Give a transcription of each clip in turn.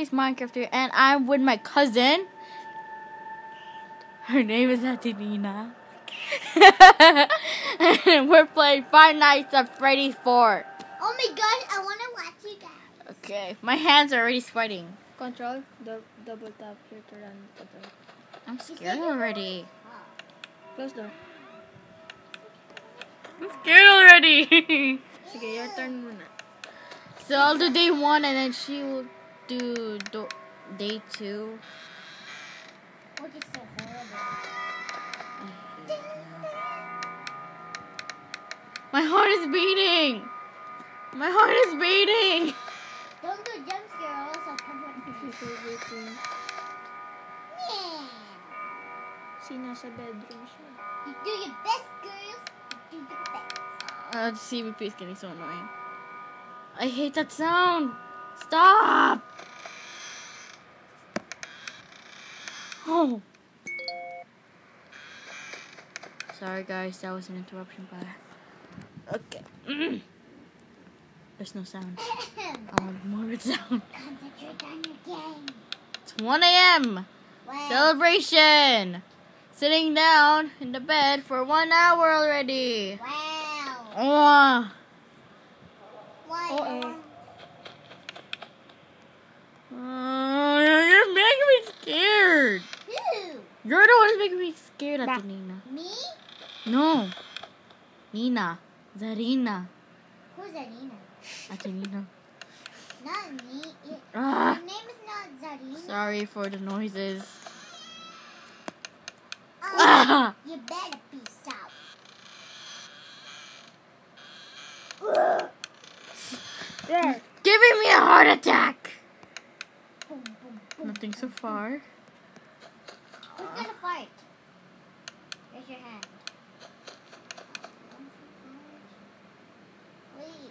plays Minecraft here, and I'm with my cousin. Her name is Adelina. and we're playing Five Nights at Freddy's 4. Oh my gosh, I want to watch you guys. Okay, my hands are already sweating. Control, dou- double tap here to run control. I'm scared already. Close door. I'm scared already. Sige, your turn muna. so I'll do day one, and then she will do do- day two. Oh, this is so horrible. My heart is beating. My heart is beating. Don't do jump scare, or else I'll come back to you. Favorite Yeah. Si nasa bedroom siya. You do your best, girls. You do the best. Uh, the CVP is getting so annoying. I hate that sound. Stop. Oh. Sorry, guys. That was an interruption, but okay. There's no sound. I want more sound. Concentrate on your game. It's 1 a.m. Celebration. Sitting down in the bed for one hour already. wow. Oh. Why? Oh, eh. Uh, you're making me scared. Who? You're the one making me scared. Ate Nina. Me? No. Nina. Zarina. Who's Zarina? Ate Nina. Not me. It, Ah. Your name is not Zarina. Sorry for the noises. Oh, Ah. You better peace out. Giving me a heart attack. Boom, boom, boom. Nothing so far. Who's? Raise your hand. Please.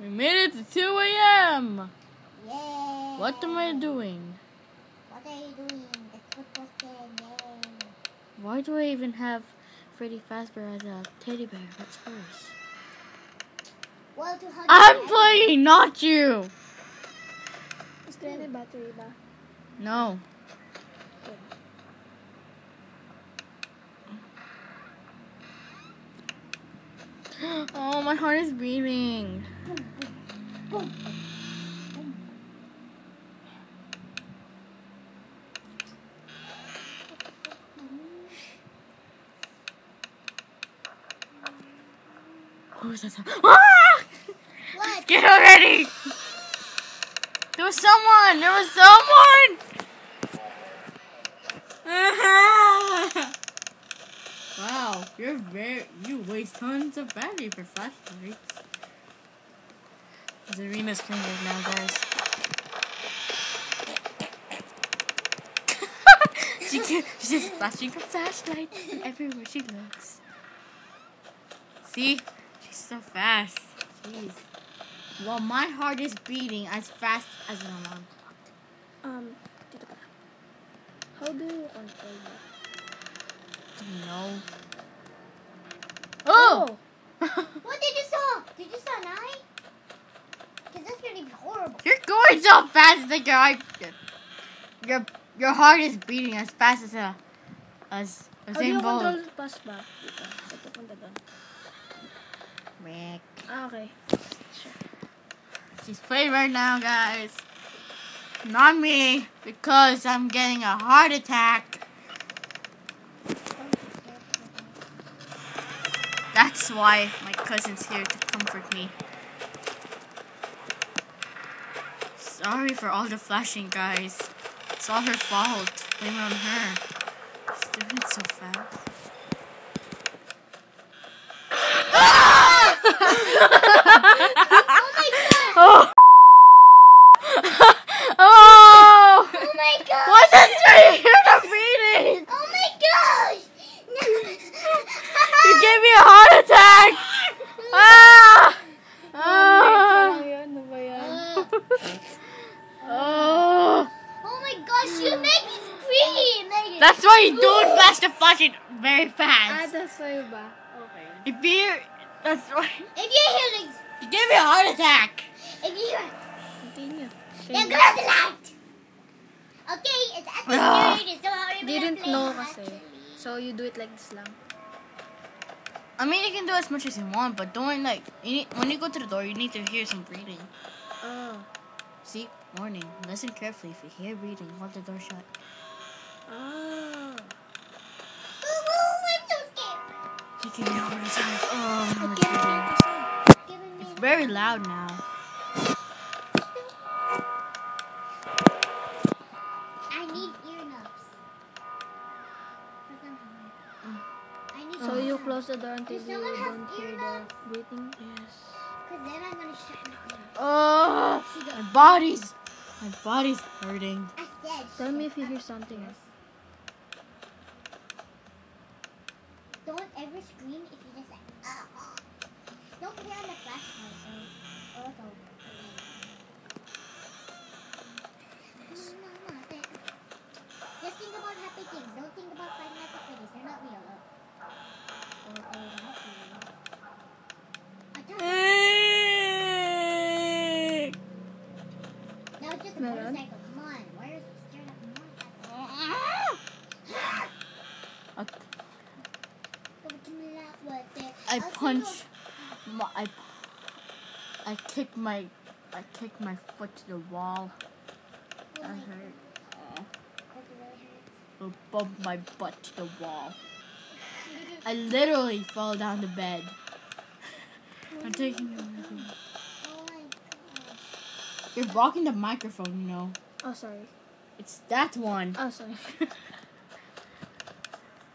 We made it to 2 a.m. Yeah. What am I doing? What are you doing? Football stand. Why do I even have Freddy Fazbear as a teddy bear? That's worse. Well, I'm playing, not you. Is there any battery ba? No. Oh, my heart is beating. Who's that? sound? Ah! Get already! There was someone! There was someone! wow, you're very you waste tons of battery for flashlights. Zarina's playing right now, guys. she can, she's just flashing her flashlight everywhere she looks. See? She's so fast. Jeez. Well, my heart is beating as fast as an alarm clock. Um. How do you control that? No. Oh! What did you saw? Did you saw an eye? Because that's gonna be horrible. You're going so fast that your heart, your your heart is beating as fast as a as How do you Usain control Bolt. pass ba? Dito. Ito, punta doon. Rick. Ah, okay. She's playing right now, guys. Not me, because I'm getting a heart attack. That's why my cousin's here to comfort me. Sorry for all the flashing, guys. It's all her fault. Blame it on her. She's doing it so fast. oh! oh! Oh my gosh! Why did you hear the beating? Oh my gosh! You gave me a heart attack! Ah! Ah! Ah! Ano ano ba yan? Oh! oh my gosh, you make me scream! Like, That's why you don't flash the flashlight very Ah, fast. that's why ba? Okay. If you, that's why If you hear like, you give me a heart attack. if you hear, Continue. then go out the light. Okay, it's at the Ah. street. It's so hard to Didn't play, know actually. kasi. So you do it like this lang. I mean, you can do as much as you want, but don't like you need, when you go to the door, you need to hear some breathing. Oh. See, warning. Listen carefully. If you hear breathing, hold the door shut. Oh. Boo boo, I'm so scared. You can hear a heart attack. Oh, I it's can't breathing. hear kasi. Giving me It's very loud now. I need ear knobs. Cause I'm. Mm. I need So you close the door until you don't hear the breathing. Yes. Cause then I'm gonna shut my ears. Oh, my body's, my body's hurting. Said. Tell me if you hear something. Don't ever scream if you just like. Uh. Don't put it on the flashlight or, or else I'll- Just think about happy things. Don't think about Five Nights at Freddy's. They're not real. Or, or, not real. Now just a motorcycle. Come on. Why are you scared of motorcycles? I punch. I, I kick my, I kick my foot to the wall. That hurt. Oh, I bumped my butt to the wall. I literally fell down the bed. I'm taking everything. Oh my gosh. You're blocking the microphone, you know. Oh, sorry. It's that one. Oh, sorry.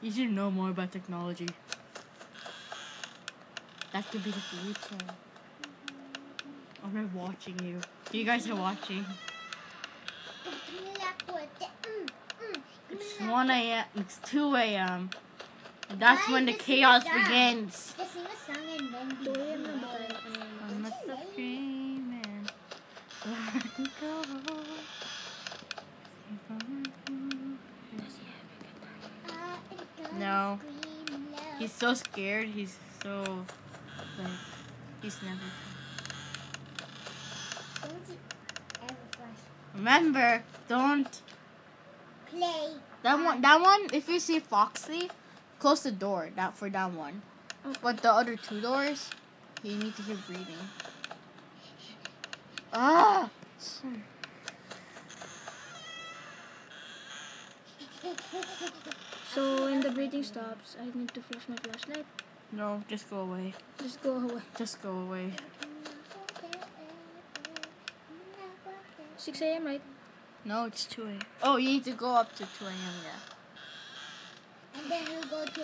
You should know more about technology. That could be the future. I'm not watching you. You guys are watching. It's 1 a.m. It's 2 a.m. That's when the chaos begins. Just sing a song and then we 2 go. a.m. na ba tayo kanina? I'm a screaming. No. He's so scared. He's so like he's never. Don't you ever flash. Remember, don't Play. that one. That one. If you see Foxy, close the door. That for that one. But the other two doors, you need to hear breathing. Ah. So when the breathing stops, I need to flash my flashlight. No, just go away. Just go away. Just go away. 6 a.m. right? No, it's 2 a.m. Oh, you need to go up to 2 a.m. Yeah. And then we'll go to.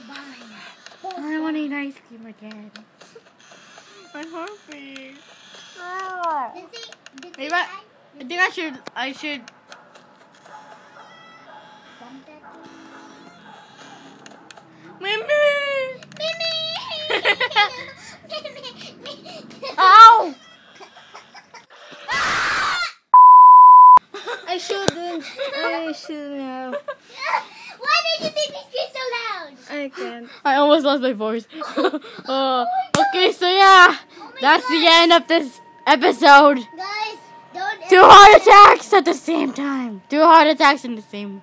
I want to eat ice cream again. I'm hungry. Ah. Did they, did Maybe I- I think I should. I should. bump that to- Mimi. Mimi! Ow! I shouldn't. I shouldn't have. Why did you make me scream so loud? I can't. I almost lost my voice. uh, okay, so yeah, Oh that's God. the end of this episode. Guys, don't Two heart attacks at the same time. Two heart attacks in the same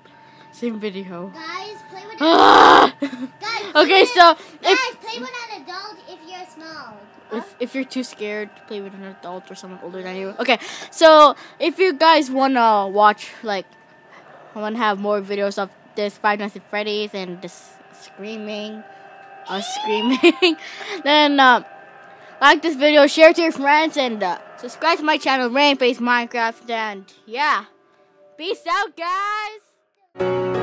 same video. Guys, play with an! Guys, okay, play so with- if, Guys, play with an adult if you're small. If if you're too scared, to play with an adult or someone older than you. Okay, so if you guys wanna watch like, I wanna have more videos of this Five Nights at Freddy's and this screaming, us screaming, then um, like this video, share it to your friends, and uh, subscribe to my channel, Rainface Minecraft. And yeah, peace out, guys.